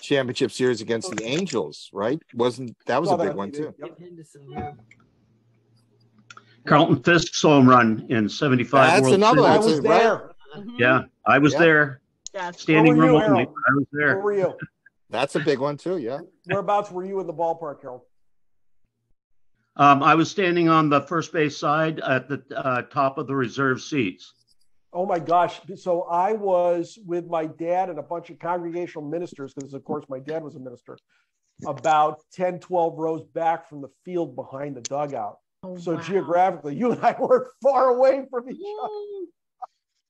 championship series against the Angels? Right? Wasn't that was a big one on too? TV. Yep. Carlton Fisk's home run in 75 That's World another I one. was too, right? there. Yeah, I was Yeah. there, that's standing Where were room you, only. Harold? I was there. Where there. were you? That's a big one too. Yeah. Whereabouts were you in the ballpark, Harold? Um, I was standing on the first base side at the uh, top of the reserve seats. Oh my gosh. So I was with my dad and a bunch of congregational ministers, because of course my dad was a minister, about 10, 12 rows back from the field behind the dugout. Oh, So wow. geographically, you and I were far away from each other.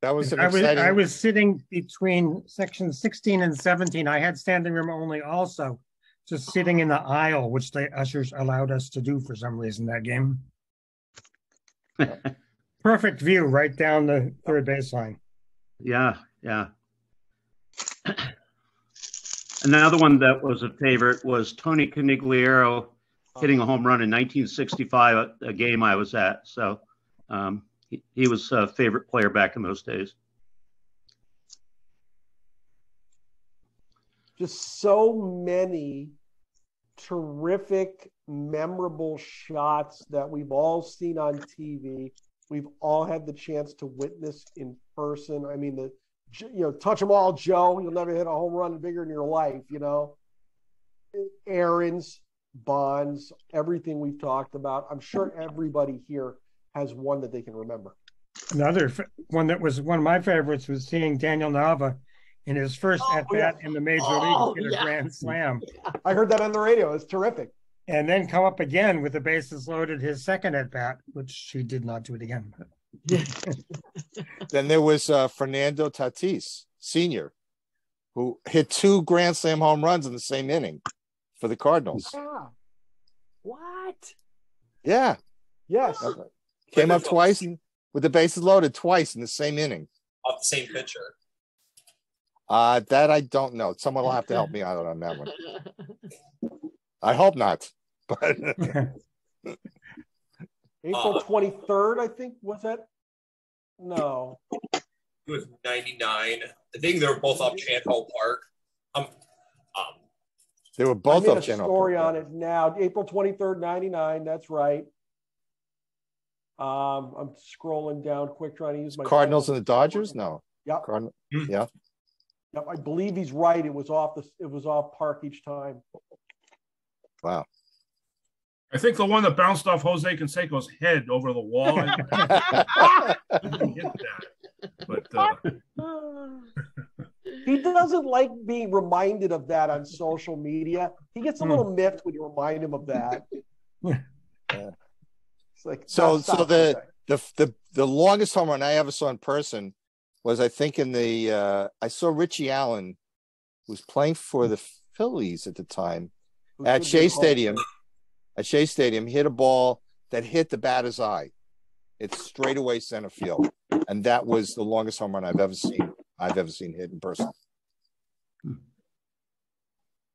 That was an I was exciting. I was sitting between section 16 and 17. I had standing room only also, just sitting in the aisle, which the ushers allowed us to do for some reason that game. Perfect view right down the third baseline. Yeah, yeah. Another one that was a favorite was Tony Conigliaro hitting a home run in 1965, a, game I was at. So um, he, he was a favorite player back in those days. Just so many terrific, memorable shots that we've all seen on TV. We've all had the chance to witness in person. I mean, the you know, touch them all, Joe. You'll never hit a home run bigger in your life. You know, Aaron's, Bonds, everything we've talked about. I'm sure everybody here has one that they can remember. Another f- one that was one of my favorites was seeing Daniel Nava in his first Oh, at bat in the major Oh, league get a grand slam. I heard that on the radio. It's terrific. and then come up again with the bases loaded his second at bat, which he did not do it again. Then there was uh, Fernando Tatis Senior, who hit two grand slam home runs in the same inning for the Cardinals. Ah. What? Yeah, Yes. came up twice and, with the bases loaded twice in the same inning. Off the same pitcher. Uh, that I don't know. Someone will have to help me out on that one. I hope not. But April 23rd, I think, was that? No. It was 99. I think they were both off Chan Ho Park. Um, um, they were I both made a of Channel. story on it now. April 23rd, 99. That's right. Um, I'm scrolling down quick, trying to use my Cardinals and the Dodgers? No. Yep. Cardinal. Yeah. Yep, I believe he's right. It was off the it was off park each time. Wow. I think the one that bounced off Jose Canseco's head over the wall. I didn't hit that. But uh, He doesn't like being reminded of that on social media. He gets a little Hmm. miffed when you remind him of that. It's like So, so the, the the the longest home run I ever saw in person was I think in the uh, I saw Richie Allen, who was playing for the Phillies at the time, Who at Shea Stadium. At Shea Stadium, hit a ball that hit the batter's eye. It's straight away center field, and that was the longest home run I've ever seen. I've ever seen hit in person.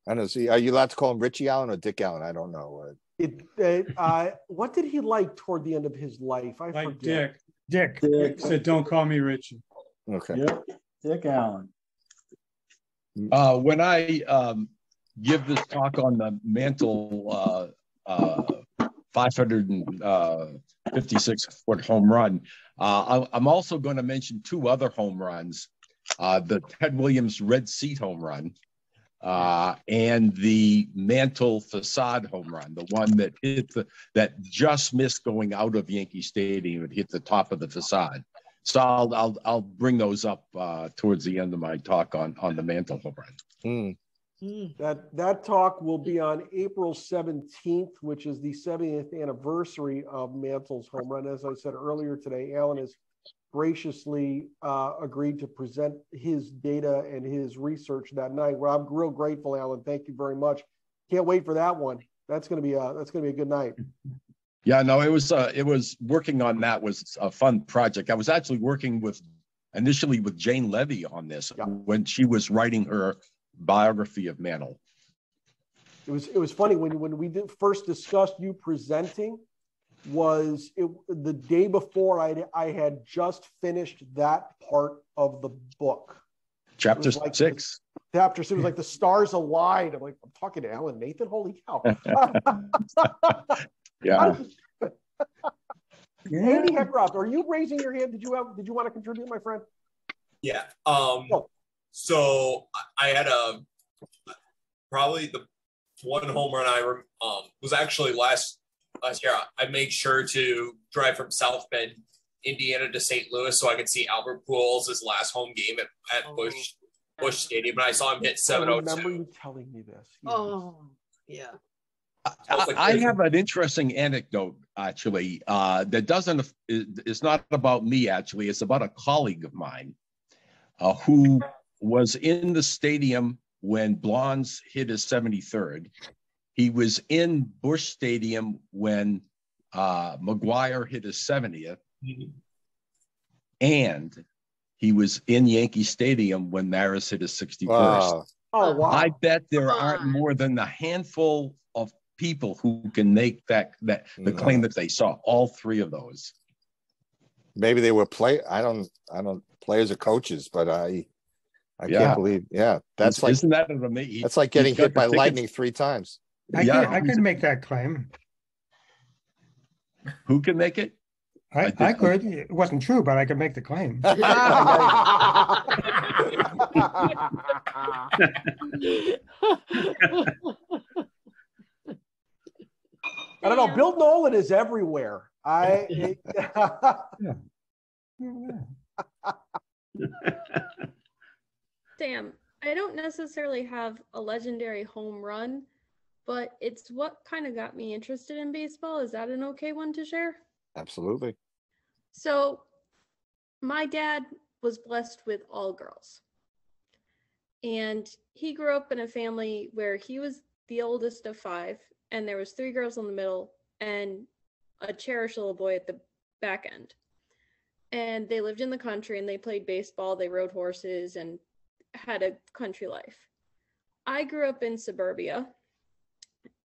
I don't. See, are you allowed to call him Richie Allen or Dick Allen? I don't know. Uh, It, it, uh, what did he like toward the end of his life? I Like forget. Dick. Dick. Dick said, "Don't call me Richie." Okay. Yep. Dick Allen. Uh, when I um, give this talk on the Mantle uh, uh, 556 foot home run, uh, I'm also going to mention two other home runs uh, the Ted Williams Red Seat home run. Uh, and the Mantle facade home run, the one that hit the that just missed going out of Yankee Stadium and hit the top of the facade. So I'll I'll, I'll bring those up uh, towards the end of my talk on on the Mantle home run. That that talk will be on April 17th, which is the 70th anniversary of Mantle's home run. As I said earlier today, Alan has graciously uh, agreed to present his data and his research that night. Well, I'm real grateful, Alan. Thank you very much. Can't wait for that one. That's gonna be a that's gonna be a good night. Yeah, no, it was uh, it was working on that was a fun project. I was actually working with initially with Jane Leavy on this when she was writing her biography of Mantle. It was it was funny when when we did, first discussed you presenting was it the day before I I had just finished that part of the book. Chapter like- six. Chapter six was like the stars aligned. I'm like I'm talking to Alan Nathan. Holy cow! Yeah. Andy Heckroth, are you raising your hand? Did you have did you want to contribute, my friend? Yeah. Um, so I- I had a probably the one home run I um, was actually last last year. I made sure to drive from South Bend, Indiana, to St. Louis so I could see Albert Pujols his last home game at, at Busch Busch Stadium, and I saw him hit I seven oh remember two. you telling me this. Oh, yeah. I, I have an interesting anecdote actually uh, that doesn't is it's not about me actually it's about a colleague of mine uh, who was in the stadium when Bonds hit his 73rd. He was in Busch Stadium when uh, McGwire hit his 70th, and he was in Yankee Stadium when Maris hit his 61st. Wow. Oh wow! I bet there aren't more than a handful of people who can make that that the No. claim that they saw all three of those. Maybe they were play. I don't. I don't. Players or coaches, but I. I Yeah. can't believe. Yeah, that's Is- like isn't that amazing? that's like getting hit by tickets. lightning three times. I Yeah. could, I could make that claim. Who can make it? I, I could. It wasn't true, but I could make the claim. I don't know. Bill Nolan is everywhere. I Damn, I don't necessarily have a legendary home run, but it's what kind of got me interested in baseball. Is that an okay one to share? Absolutely. So, my dad was blessed with all girls. And he grew up in a family where he was the oldest of five, and there was three girls in the middle and a cherished little boy at the back end. And they lived in the country and they played baseball, they rode horses and had a country life. I grew up in suburbia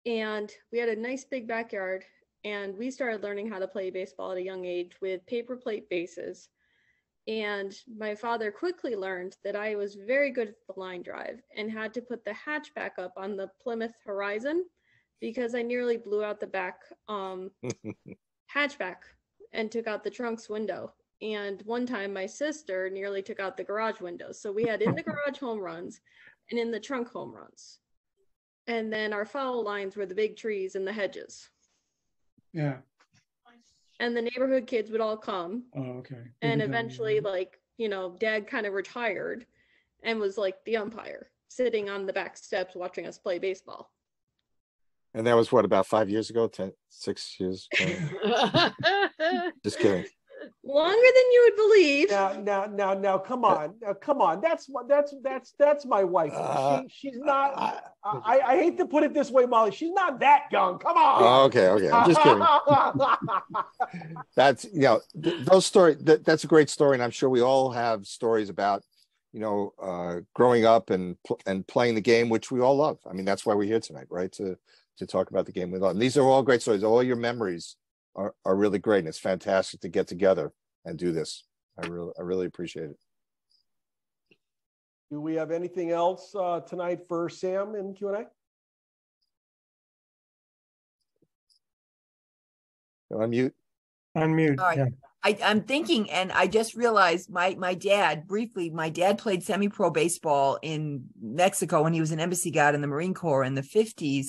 and we had a nice big backyard and we started learning how to play baseball at a young age with paper plate bases and my father quickly learned that I was very good at the line drive and had to put the hatchback up on the Plymouth Horizon because I nearly blew out the back um, hatchback and took out the trunk's window. And one time my sister nearly took out the garage window. So we had in the garage home runs and in the trunk home runs. And then our foul lines were the big trees and the hedges. Yeah. And the neighborhood kids would all come Oh, okay. and Didn't eventually like you know dad kind of retired and was like the umpire sitting on the back steps watching us play baseball And that was what about five years ago, ten, six years. ago? Just kidding. Longer than you would believe Now, now, now, now, come on, now, come on. That's what that's that's that's my wife. Uh, she, she's not. I, I hate to put it this way, Molly. She's not that young. Come on. Oh, okay, okay. I'm just kidding. That's you know th- those story. That, that's a great story, and I'm sure we all have stories about you know uh, growing up and pl- and playing the game, which we all love. I mean, that's why we're here tonight, right? To to talk about the game we love. And these are all great stories. All your memories are are really great, and it's fantastic to get together and do this. I really I really appreciate it. Do we have anything else uh, tonight for Sam in Q and A? Unmute. Unmute. All right. yeah. I, I'm thinking, and I just realized my my dad briefly. My dad played semi-pro baseball in Mexico when he was an embassy guard in the Marine Corps in the 50s.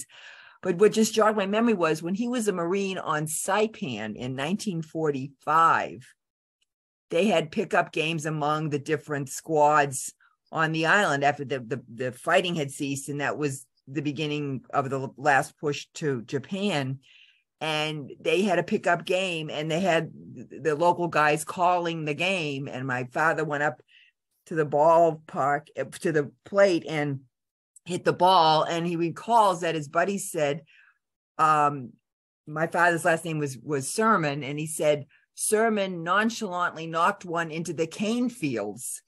But what just jogged my memory was when he was a Marine on Saipan in 1945. They had pickup games among the different squads on the island after the, the the fighting had ceased, and that was the beginning of the last push to Japan and they had a pickup game and they had the local guys calling the game and my father went up to the ballpark eh, to the plate and hit the ball and he recalls that his buddy said um my father's last name was was sermon and he said sermon nonchalantly knocked one into the cane fields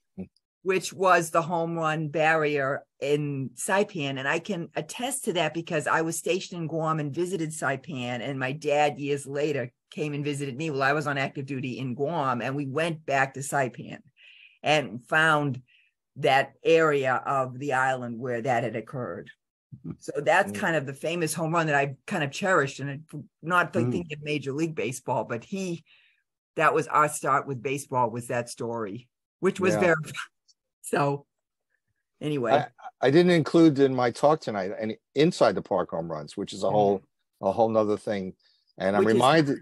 which was the home run barrier in Saipan. And I can attest to that because I was stationed in Guam and visited Saipan. And my dad, years later, came and visited me while I was on active duty in Guam. And we went back to Saipan and found that area of the island where that had occurred. So that's kind of the famous home run that I kind of cherished. And not like Mm. thinking of Major League Baseball, but he, that was our start with baseball, was that story, which was Yeah. very, so anyway. I, I didn't include in my talk tonight any inside the park home runs, which is a whole a whole nother thing. And I'm Which is- reminded,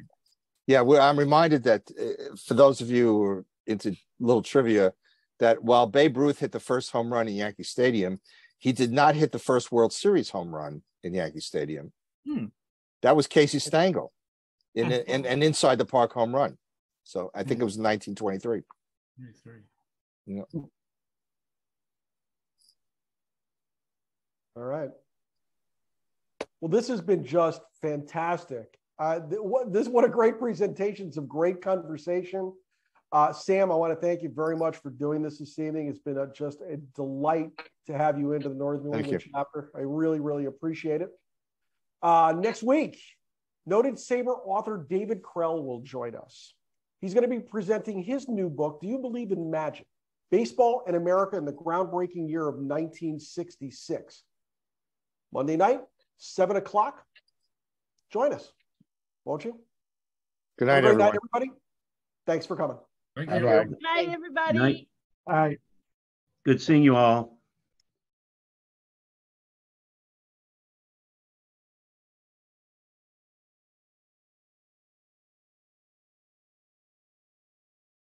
yeah, I'm reminded that uh, for those of you who are into little trivia, that while Babe Ruth hit the first home run in Yankee Stadium, he did not hit the first World Series home run in Yankee Stadium. Hmm. That was Casey Stengel in, Hmm. in an inside the park home run. So I think it was 1923. You know, All right. Well, this has been just fantastic. Uh, th- what, this what a great presentation, some great conversation. Uh, Sam, I want to thank you very much for doing this this evening. It's been a, just a delight to have you into the Northern New England chapter. I really, really appreciate it. Uh, next week, noted SABR author David Krell will join us. He's going to be presenting his new book, Do You Believe in Magic? Baseball in America in the Groundbreaking Year of 1966. Monday night, seven o'clock. Join us, won't you? Good night, everyone. everybody. Thanks for coming. Thank you. Good night, everybody. Night. All right. Good seeing you all.